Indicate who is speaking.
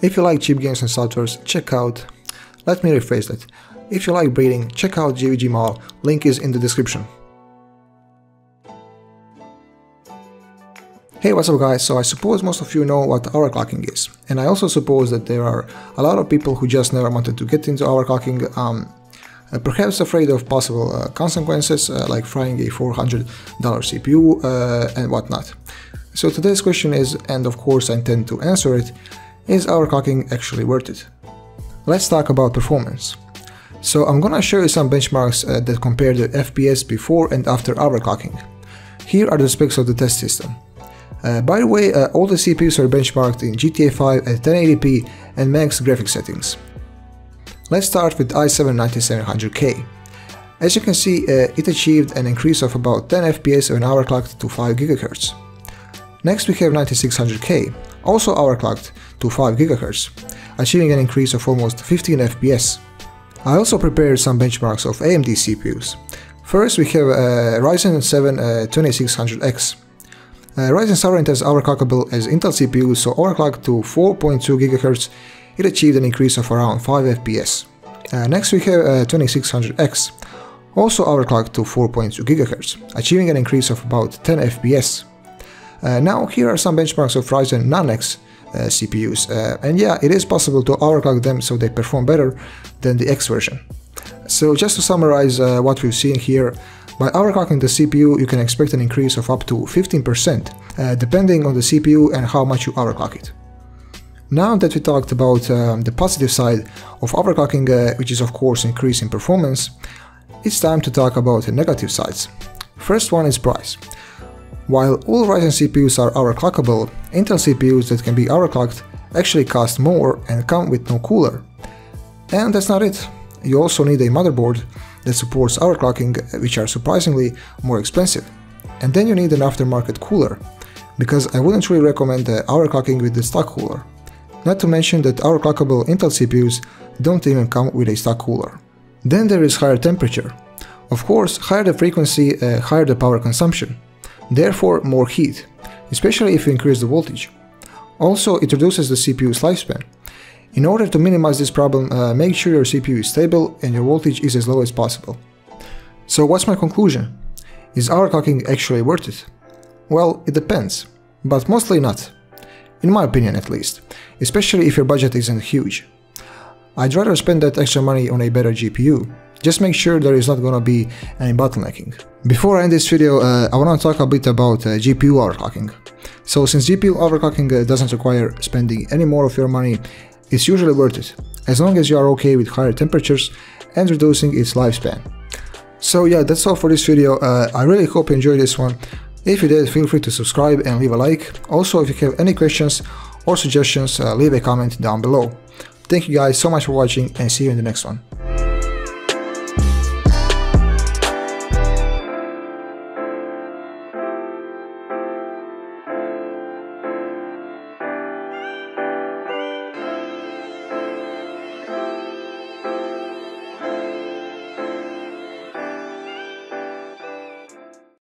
Speaker 1: If you like cheap games and softwares, check out... Let me rephrase that. If you like breeding, check out GVG Mall, link is in the description. Hey what's up guys, so I suppose most of you know what overclocking is, and I also suppose that there are a lot of people who just never wanted to get into overclocking, um, uh, perhaps afraid of possible uh, consequences uh, like frying a $400 CPU uh, and whatnot. So today's question is, and of course I intend to answer it, is our overclocking actually worth it? Let's talk about performance. So I'm gonna show you some benchmarks uh, that compare the FPS before and after overclocking. Here are the specs of the test system. Uh, by the way, uh, all the CPUs are benchmarked in GTA 5 at 1080p and max graphics settings. Let's start with i7-9700K. As you can see, uh, it achieved an increase of about 10 FPS when overclocked to 5 GHz. Next we have 9600K, also overclocked to 5 GHz, achieving an increase of almost 15 FPS. I also prepared some benchmarks of AMD CPUs. First we have uh, Ryzen 7 2600X. Uh, Ryzen 7 is overclockable as Intel CPU, so overclocked to 4.2 GHz, it achieved an increase of around 5 FPS. Uh, next we have uh, 2600X, also overclocked to 4.2 GHz, achieving an increase of about 10 FPS. Uh, now here are some benchmarks of Ryzen non-X uh, CPUs, uh, and yeah, it is possible to overclock them so they perform better than the X version. So just to summarize uh, what we've seen here, by overclocking the CPU, you can expect an increase of up to 15%, uh, depending on the CPU and how much you overclock it. Now that we talked about um, the positive side of overclocking, uh, which is of course increase in performance, it's time to talk about the negative sides. First one is price. While all Ryzen CPUs are overclockable, Intel CPUs that can be overclocked actually cost more and come with no cooler. And that's not it. You also need a motherboard that supports overclocking, which are surprisingly more expensive. And then you need an aftermarket cooler, because I wouldn't really recommend the overclocking with the stock cooler. Not to mention that overclockable Intel CPUs don't even come with a stock cooler. Then there is higher temperature. Of course, higher the frequency, uh, higher the power consumption. Therefore, more heat, especially if you increase the voltage. Also, it reduces the CPU's lifespan, in order to minimize this problem, uh, make sure your CPU is stable and your voltage is as low as possible. So what's my conclusion? Is our overclocking actually worth it? Well, it depends, but mostly not. In my opinion at least, especially if your budget isn't huge. I'd rather spend that extra money on a better GPU. Just make sure there is not gonna be any bottlenecking. Before I end this video, uh, I wanna talk a bit about uh, GPU overclocking. So since GPU overclocking uh, doesn't require spending any more of your money, it's usually worth it, as long as you are okay with higher temperatures and reducing its lifespan. So yeah, that's all for this video, uh, I really hope you enjoyed this one. If you did, feel free to subscribe and leave a like. Also, if you have any questions or suggestions, uh, leave a comment down below. Thank you guys so much for watching and see you in the next one.